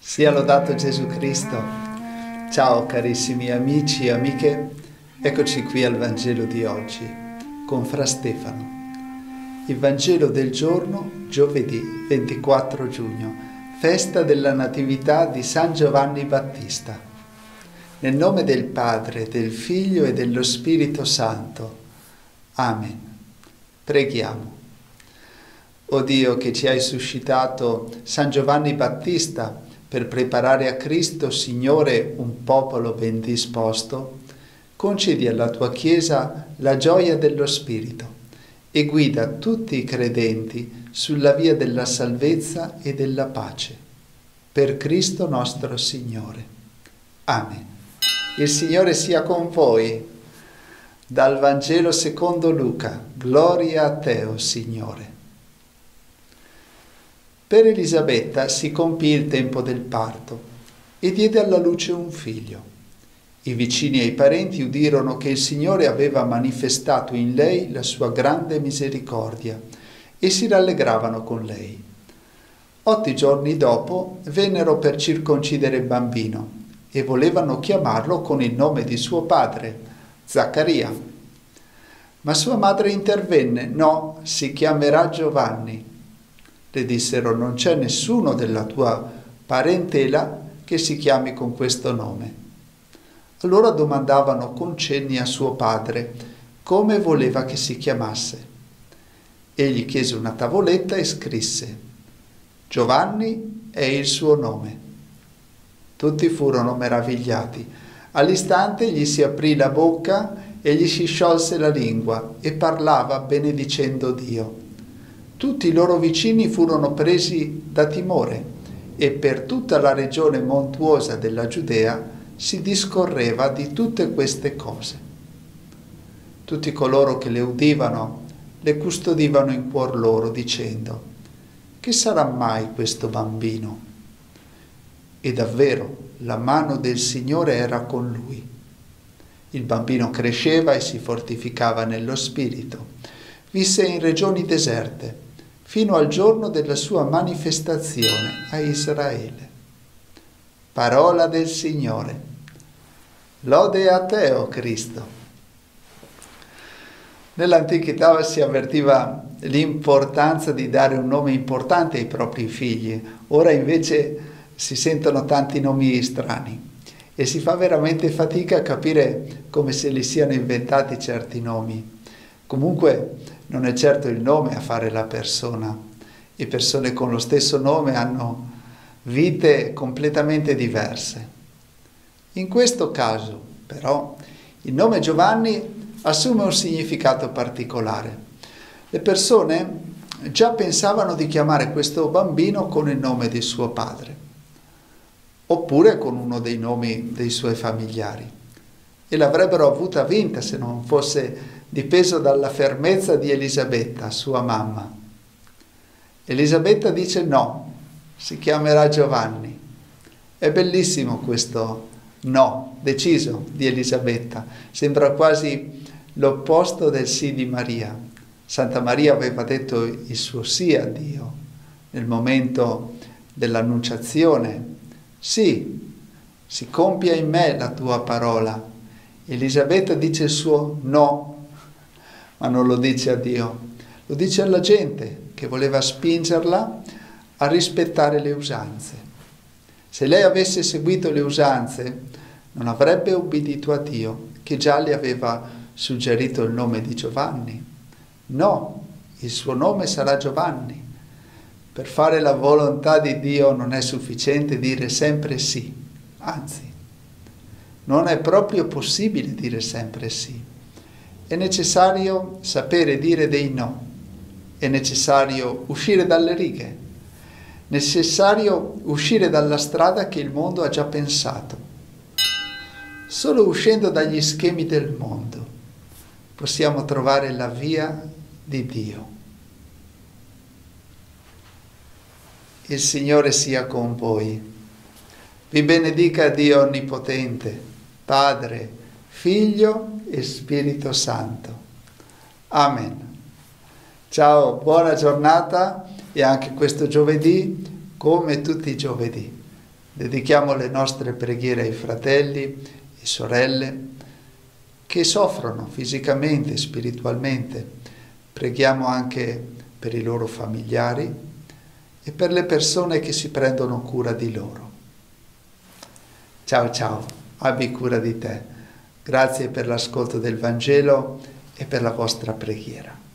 Sia lodato Gesù Cristo. Ciao carissimi amici e amiche, eccoci qui al Vangelo di oggi con Fra Stefano. Il Vangelo del giorno, giovedì 24 giugno, festa della Natività di San Giovanni Battista. Nel nome del Padre, del Figlio e dello Spirito Santo. Amen. Preghiamo. O Dio che ci hai suscitato San Giovanni Battista, per preparare a Cristo, Signore, un popolo ben disposto, concedi alla tua Chiesa la gioia dello Spirito e guida tutti i credenti sulla via della salvezza e della pace. Per Cristo nostro Signore. Amen. Il Signore sia con voi. Dal Vangelo secondo Luca. Gloria a te, o oh Signore. Per Elisabetta si compì il tempo del parto e diede alla luce un figlio. I vicini e i parenti udirono che il Signore aveva manifestato in lei la sua grande misericordia e si rallegravano con lei. Otti giorni dopo vennero per circoncidere il bambino e volevano chiamarlo con il nome di suo padre, Zaccaria. Ma sua madre intervenne, no, si chiamerà Giovanni. Le dissero non c'è nessuno della tua parentela che si chiami con questo nome. Allora domandavano con cenni a suo padre come voleva che si chiamasse. Egli chiese una tavoletta e scrisse Giovanni è il suo nome. Tutti furono meravigliati. All'istante gli si aprì la bocca e gli si sciolse la lingua e parlava benedicendo Dio. Tutti i loro vicini furono presi da timore e per tutta la regione montuosa della Giudea si discorreva di tutte queste cose. Tutti coloro che le udivano le custodivano in cuor loro dicendo, che sarà mai questo bambino? E davvero la mano del Signore era con lui. Il bambino cresceva e si fortificava nello spirito. Visse in regioni deserte fino al giorno della sua manifestazione a Israele. Parola del Signore. Lode a te, o oh Cristo. Nell'antichità si avvertiva l'importanza di dare un nome importante ai propri figli, ora invece si sentono tanti nomi strani e si fa veramente fatica a capire come se li siano inventati certi nomi. Comunque non è certo il nome a fare la persona. E persone con lo stesso nome hanno vite completamente diverse. In questo caso, però, il nome Giovanni assume un significato particolare. Le persone già pensavano di chiamare questo bambino con il nome di suo padre, oppure con uno dei nomi dei suoi familiari, e l'avrebbero avuta vinta se non fosse dipeso dalla fermezza di Elisabetta, sua mamma. Elisabetta dice no, si chiamerà Giovanni. È bellissimo questo no, deciso di Elisabetta. Sembra quasi l'opposto del sì di Maria. Santa Maria aveva detto il suo sì a Dio nel momento dell'annunciazione. Sì, si compia in me la tua parola. Elisabetta dice il suo no ma non lo dice a Dio, lo dice alla gente che voleva spingerla a rispettare le usanze. Se lei avesse seguito le usanze, non avrebbe obbedito a Dio, che già le aveva suggerito il nome di Giovanni. No, il suo nome sarà Giovanni. Per fare la volontà di Dio non è sufficiente dire sempre sì, anzi, non è proprio possibile dire sempre sì è necessario sapere dire dei no, è necessario uscire dalle righe, è necessario uscire dalla strada che il mondo ha già pensato. Solo uscendo dagli schemi del mondo possiamo trovare la via di Dio. Il Signore sia con voi. Vi benedica Dio Onnipotente, Padre, Figlio e Spirito Santo. Amen. Ciao, buona giornata e anche questo giovedì, come tutti i giovedì. Dedichiamo le nostre preghiere ai fratelli e sorelle che soffrono fisicamente e spiritualmente. Preghiamo anche per i loro familiari e per le persone che si prendono cura di loro. Ciao ciao, abbi cura di te. Grazie per l'ascolto del Vangelo e per la vostra preghiera.